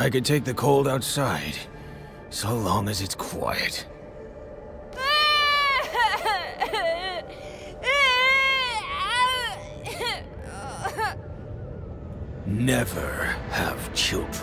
I could take the cold outside, so long as it's quiet. Never have children.